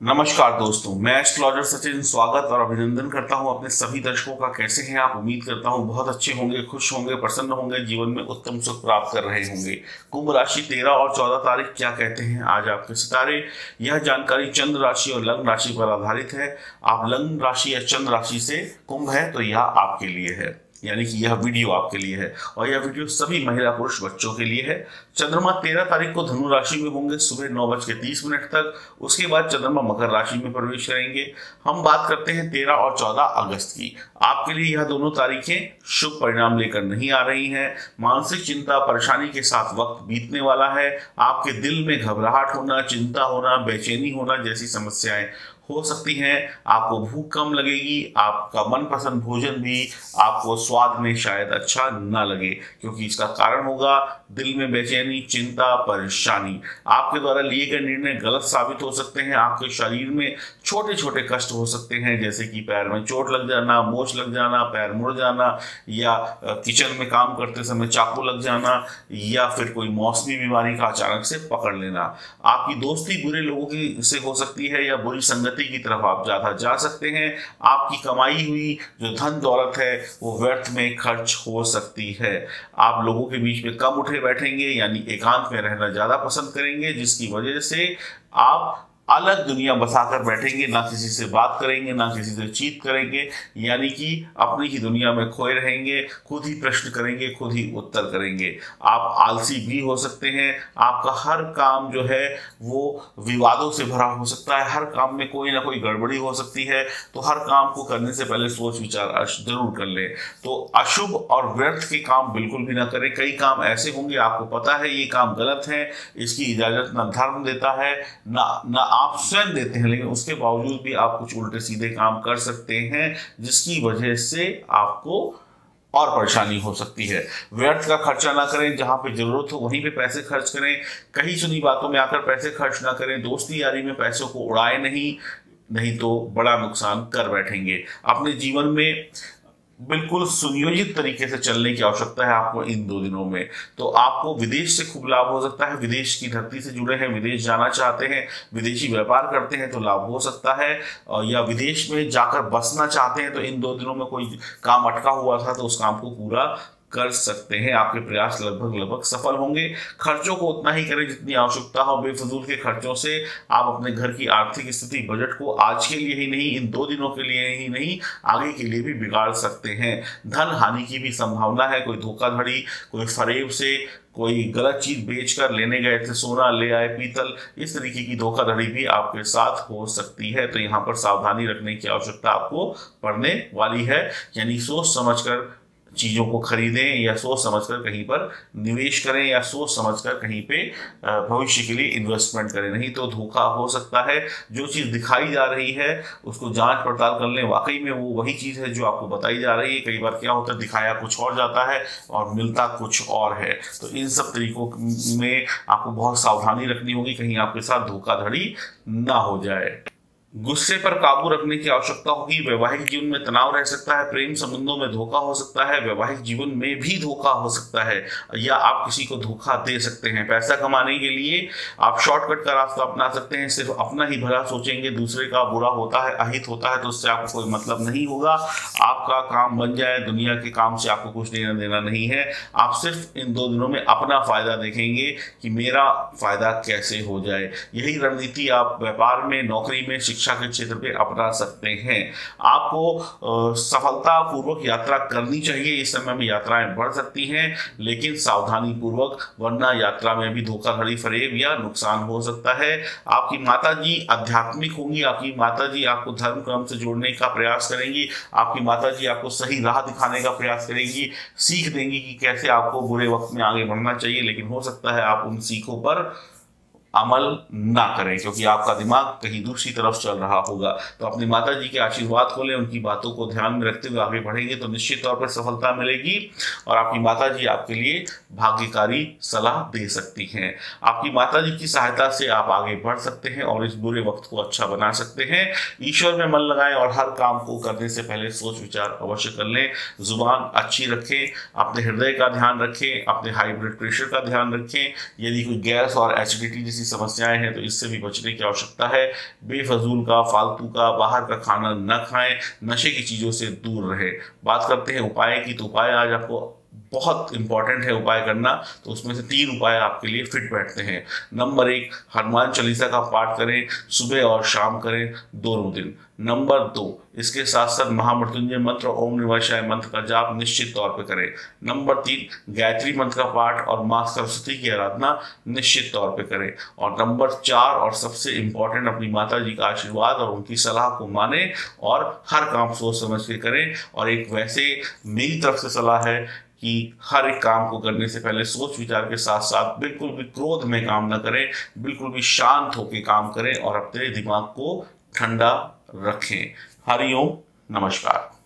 नमस्कार दोस्तों, मैं एस्ट्रोलॉजर सचिन स्वागत और अभिनंदन करता हूँ अपने सभी दर्शकों का। कैसे हैं आप? उम्मीद करता हूँ बहुत अच्छे होंगे, खुश होंगे, प्रसन्न होंगे, जीवन में उत्तम सुख प्राप्त कर रहे होंगे। कुंभ राशि तेरह और चौदह तारीख क्या कहते हैं? आज आपके सितारे। यह जानकारी चंद्र राशि और लग्न राशि पर आधारित है। आप लग्न राशि या चंद्र राशि से कुंभ है तो यह आपके लिए है। यानी कि यह वीडियो आपके लिए है और यह वीडियो सभी महिला पुरुष बच्चों के लिए है। चंद्रमा तेरह तारीख को धनु राशि में होंगे, सुबह नौ बज के तीस मिनट तक। उसके बाद चंद्रमा मकर राशि में प्रवेश करेंगे। हम बात करते हैं तेरह और चौदह अगस्त की। आपके लिए यह दोनों तारीखें शुभ परिणाम लेकर नहीं आ रही हैं। मानसिक चिंता, परेशानी के साथ वक्त बीतने वाला है। आपके दिल में घबराहट होना, चिंता होना, बेचैनी होना जैसी समस्याएँ हो सकती हैं। आपको भूख कम लगेगी, आपका मनपसंद भोजन भी आपको स्वाद में शायद अच्छा ना लगे, क्योंकि इसका कारण होगा दिल में बेचैनी, चिंता, परेशानी। आपके द्वारा लिए गए निर्णय गलत साबित हो सकते हैं। आपके शरीर में छोटे छोटे कष्ट हो सकते हैं, जैसे कि पैर में चोट लग जाना, मोच लग जाना, पैर मुड़ जाना, या किचन में काम करते समय चाकू लग जाना, या फिर कोई मौसमी बीमारी का अचानक से पकड़ लेना। आपकी दोस्ती बुरे लोगों की से हो सकती है या बुरी संगति उन्नति की तरफ़ आप ज़्यादा जा सकते हैं। आपकी कमाई हुई, जो धन दौलत है, वो व्यर्थ में खर्च हो सकती है। आप लोगों के बीच में कम उठे बैठेंगे, यानी एकांत में रहना ज़्यादा पसंद करेंगे, जिसकी वजह से आप अलग दुनिया बसाकर बैठेंगे, ना किसी से बात करेंगे, ना किसी से चीत करेंगे, यानी कि अपनी ही दुनिया में खोए रहेंगे, खुद ही प्रश्न करेंगे, खुद ही उत्तर करेंगे। आप आलसी भी हो सकते हैं, आपका हर काम जो है, वो विवादों से भरा हो सकता है, हर काम में कोई ना कोई गड़बड़ी हो सकती है तो हर काम को करने से पहले सोच विचार ज़रूर कर ले। तो अशुभ और व्यर्थ के काम बिल्कुल भी ना करें, कई काम ऐसे होंगे, आपको पता है, ये काम गलत है, इसकी इजाज़त ना धर्म देता है, ना ना आप स्वयं देते हैं, लेकिन उसके बावजूद भी आप कुछ उल्टे सीधे काम कर सकते हैं, जिसकी वजह से आपको और परेशानी हो सकती है। व्यर्थ का खर्चा ना करें, जहाँ पे ज़रूरत हो वहीं पे पैसे खर्च करें। कहीं सुनी बातों में आकर पैसे खर्च ना करें, दोस्ती यारी में पैसों को उड़ाए नहीं नहीं तो बड़ा नुकसान कर बैठेंगे। अपने जीवन में बिल्कुल सुनियोजित तरीके से चलने की आवश्यकता है आपको इन दो दिनों में। तो आपको विदेश से खूब लाभ हो सकता है, विदेश की धरती से जुड़े हैं, विदेश जाना चाहते हैं, विदेशी व्यापार करते हैं तो लाभ हो सकता है या विदेश में जाकर बसना चाहते हैं तो इन दो दिनों में कोई काम अटका हुआ था तो उस काम को पूरा कर सकते हैं। आपके प्रयास लगभग लगभग सफल होंगे। खर्चों को उतना ही करें जितनी आवश्यकता हो। बेफजूल के खर्चों से आप अपने घर की आर्थिक स्थिति, बजट को आज के लिए ही नहीं, इन दो दिनों के लिए ही नहीं, आगे के लिए भी बिगाड़ सकते हैं। धन हानि की भी संभावना है। कोई धोखाधड़ी, कोई फरेब से कोई गलत चीज़ बेच कर लेने गए थे, सोना ले आए पीतल, इस तरीके की धोखाधड़ी भी आपके साथ हो सकती है। तो यहाँ पर सावधानी रखने की आवश्यकता आपको पड़ने वाली है। यानी सोच समझकर चीज़ों को खरीदें या सोच समझकर कहीं पर निवेश करें या सोच समझकर कहीं पे भविष्य के लिए इन्वेस्टमेंट करें। नहीं तो धोखा हो सकता है। जो चीज़ दिखाई जा रही है, उसको जाँच पड़ताल कर लें। वाकई में वो वही चीज़ है जो आपको बताई जा रही है। कई बार क्या होता है, दिखाया कुछ और जाता है और मिलता कुछ और है। तो इन सब तरीकों में आपको बहुत सावधानी रखनी होगी। कहीं आपके साथ धोखाधड़ी ना हो जाए। गुस्से पर काबू रखने की आवश्यकता होगी, वैवाहिक जीवन में तनाव रह सकता है, प्रेम संबंधों में धोखा हो सकता है, वैवाहिक जीवन में भी धोखा हो सकता है, या आप किसी को धोखा दे सकते हैं। पैसा कमाने के लिए आप शॉर्टकट का रास्ता अपना सकते हैं, सिर्फ़ अपना ही भला सोचेंगे, दूसरे का बुरा होता है, अहित होता है तो उससे आपको कोई मतलब नहीं होगा। आपका काम बन जाए, दुनिया के काम से आपको कुछ लेना देना नहीं है। आप सिर्फ़ इन दो दिनों में अपना फ़ायदा देखेंगे कि मेरा फ़ायदा कैसे हो जाए। यही रणनीति आप व्यापार में, नौकरी में, शिक्षा शिक्षा के क्षेत्र पे अपना सकते हैं। आपको सफलता पूर्वक यात्रा करनी चाहिए। इस समय में यात्राएँ बढ़ सकती हैं, लेकिन सावधानी पूर्वक वरना यात्रा में भी धोखाधड़ी, फरेब या नुकसान हो सकता है। आपकी माता जी आध्यात्मिक होंगी, आपकी माता जी आपको धर्म क्रम से जोड़ने का प्रयास करेंगी, आपकी माता जी आपको सही राह दिखाने का प्रयास करेंगी, सीख देंगी कि कैसे आपको बुरे वक्त में आगे बढ़ना चाहिए, लेकिन हो सकता है आप उन सीखों पर अमल ना करें, क्योंकि आपका दिमाग कहीं दूसरी तरफ़ चल रहा होगा। तो अपनी माता जी के आशीर्वाद को लें, उनकी बातों को ध्यान में रखते हुए आगे बढ़ेंगे तो निश्चित तौर पर सफलता मिलेगी और आपकी माता जी आपके लिए भाग्यकारी सलाह दे सकती हैं। आपकी माता जी की सहायता से आप आगे बढ़ सकते हैं और इस बुरे वक्त को अच्छा बना सकते हैं। ईश्वर में मन लगाएँ और हर काम को करने से पहले सोच विचार अवश्य कर लें। ज़ुबान अच्छी रखें, अपने हृदय का ध्यान रखें, अपने हाई ब्लड प्रेशर का ध्यान रखें। यदि कोई गैस और एसिडिटी जैसी किसी समस्याएँ हैं तो इससे भी बचने की आवश्यकता है। बेफजूल का, फालतू का, बाहर का खाना न खाएँ, नशे की चीज़ों से दूर रहें। बात करते हैं उपाय की तो उपाय आज आपको बहुत इंपॉर्टेंट है उपाय करना तो उसमें से तीन उपाय आपके लिए फिट बैठते हैं। नंबर एक, हनुमान चालीसा का पाठ करें, सुबह और शाम करें, दोनों दिन। नंबर दो, इसके साथ साथ महामृत्युंजय मंत्र ओम निवासाय मंत्र का जाप निश्चित तौर पर करें। नंबर तीन, गायत्री मंत्र का पाठ और माँ सरस्वती की आराधना निश्चित तौर पर करें। और नंबर चार, और सबसे इंपॉर्टेंट अपनी माता जी का आशीर्वाद और उनकी सलाह को माने और हर काम सोच समझ के करें। और एक वैसे मेरी तरफ़ से सलाह है कि हर एक काम को करने से पहले सोच विचार के साथ साथ बिल्कुल भी क्रोध में काम ना करें, बिल्कुल भी शांत होकर काम करें और अपने दिमाग को ठंडा रखें। हरिओम नमस्कार।